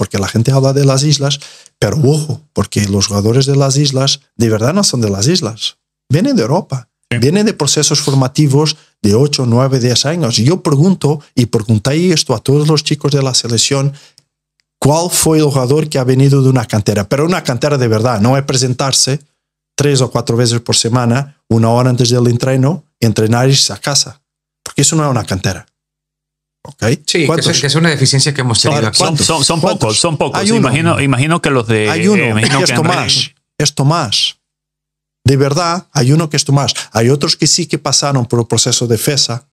porque la gente habla de las islas, pero ojo, porque los jugadores de las islas de verdad no son de las islas, vienen de Europa, vienen de procesos formativos de 8, 9, 10 años. Y yo pregunto, y pregunté esto a todos los chicos de la selección, ¿cuál fue el jugador que ha venido de una cantera? Pero una cantera de verdad, no es presentarse tres o cuatro veces por semana, una hora antes del entreno, entrenar y irse a casa. Porque eso no es una cantera. ¿Okay? Sí, que es, una deficiencia que hemos tenido. Son, son, son pocos, son pocos. Imagino, imagino que los de. Hay uno, eh, es Tomás. Es Tomás. De verdad, hay uno que es Tomás. Hay otros que sí que pasaron por el proceso de FESA,